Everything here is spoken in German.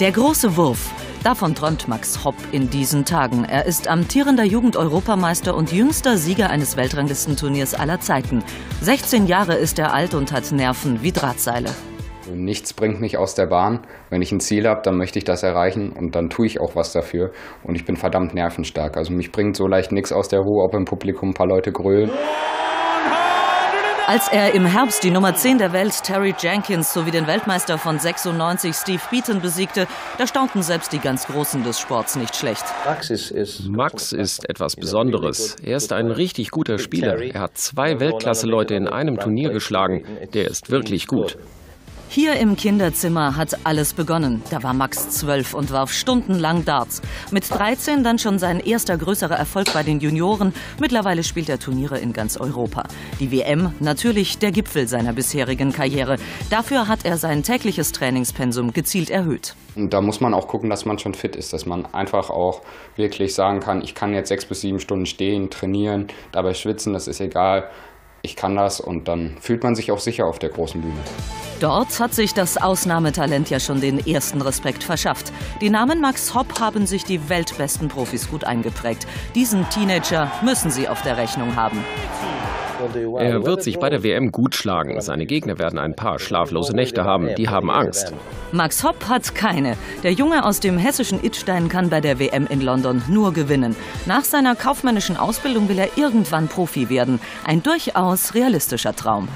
Der große Wurf. Davon träumt Max Hopp in diesen Tagen. Er ist amtierender Jugend-Europameister und jüngster Sieger eines Weltranglistenturniers aller Zeiten. 16 Jahre ist er alt und hat Nerven wie Drahtseile. Nichts bringt mich aus der Bahn. Wenn ich ein Ziel habe, dann möchte ich das erreichen und dann tue ich auch was dafür. Und ich bin verdammt nervenstark. Also mich bringt so leicht nichts aus der Ruhe, ob im Publikum ein paar Leute grölen. Als er im Herbst die Nummer 10 der Welt Terry Jenkins sowie den Weltmeister von 96 Steve Beaton besiegte, da staunten selbst die ganz Großen des Sports nicht schlecht. Max ist etwas Besonderes. Er ist ein richtig guter Spieler. Er hat zwei Weltklasse-Leute in einem Turnier geschlagen. Der ist wirklich gut. Hier im Kinderzimmer hat alles begonnen. Da war Max zwölf und warf stundenlang Darts. Mit 13 dann schon sein erster größerer Erfolg bei den Junioren. Mittlerweile spielt er Turniere in ganz Europa. Die WM natürlich der Gipfel seiner bisherigen Karriere. Dafür hat er sein tägliches Trainingspensum gezielt erhöht. Und da muss man auch gucken, dass man schon fit ist, dass man einfach auch wirklich sagen kann, ich kann jetzt sechs bis sieben Stunden stehen, trainieren, dabei schwitzen, das ist egal ich kann das und dann fühlt man sich auch sicher auf der großen Bühne. Dort hat sich das Ausnahmetalent ja schon den ersten Respekt verschafft. Die Namen Max Hopp haben sich die weltbesten Profis gut eingeprägt. Diesen Teenager müssen sie auf der Rechnung haben. Er wird sich bei der WM gut schlagen. Seine Gegner werden ein paar schlaflose Nächte haben. Die haben Angst. Max Hopp hat keine. Der Junge aus dem hessischen Idstein kann bei der WM in London nur gewinnen. Nach seiner kaufmännischen Ausbildung will er irgendwann Profi werden. Ein durchaus realistischer Traum.